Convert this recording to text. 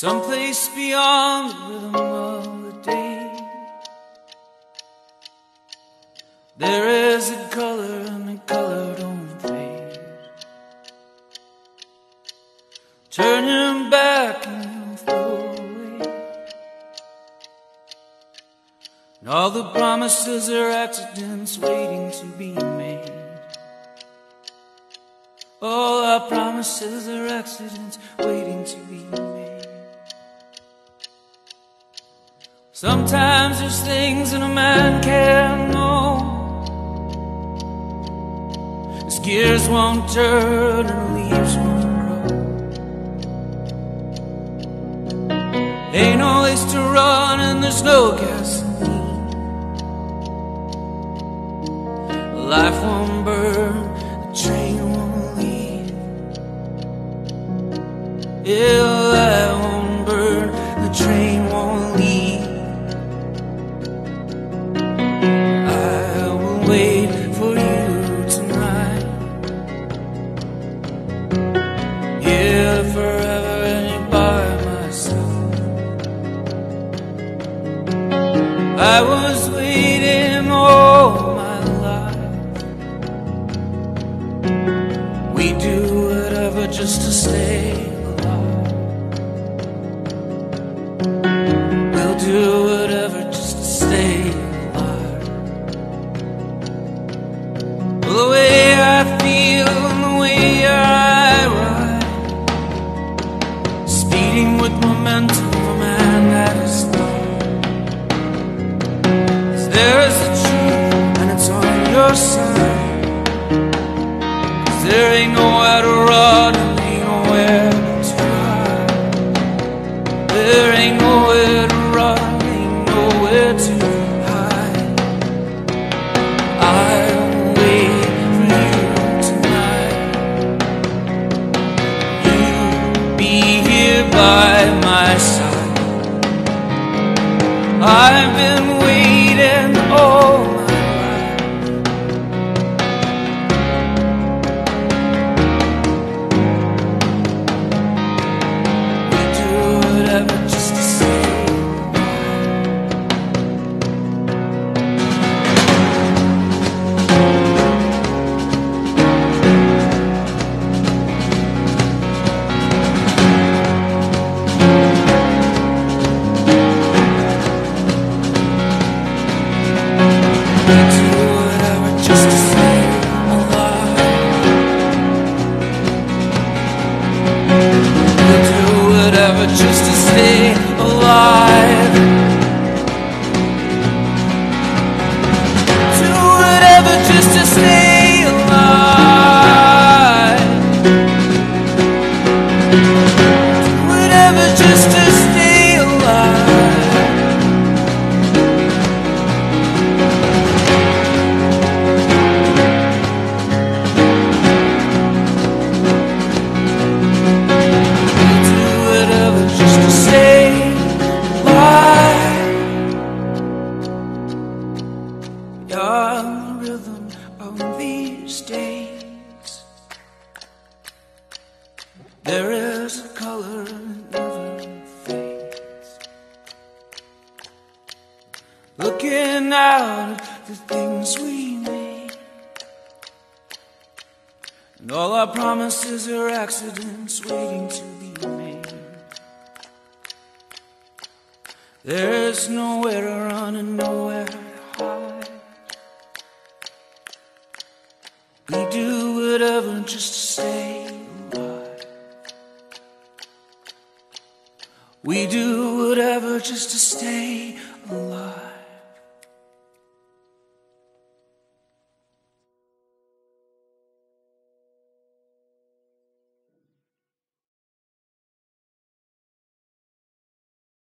Someplace beyond the rhythm of the day. There is a color and the color don't fade. Turn your back and flow away. And all the promises are accidents waiting to be made. All our promises are accidents waiting to be made. Sometimes there's things that a man can't know. His gears won't turn and leaves won't grow. Ain't no to run and there's no gasoline. Life won't burn, the train won't leave. Yeah, life won't burn, the train I was waiting all my life. We do whatever just to stay alive. We'll do whatever just to stay alive. Well, the way I feel and the way I ride, speeding with momentum your side. 'Cause there ain't nowhere to run and ain't nowhere to hide. There ain't nowhere to run, ain't nowhere to hide. I'll wait for you tonight. You'll be here by my side. I've been just to stay alive. Do whatever just to stay alive. Do whatever just to days. There is a color never fades. Looking out at the things we made. And all our promises are accidents waiting to be made. There's nowhere to run and nowhere whatever just to stay alive. We do whatever just to stay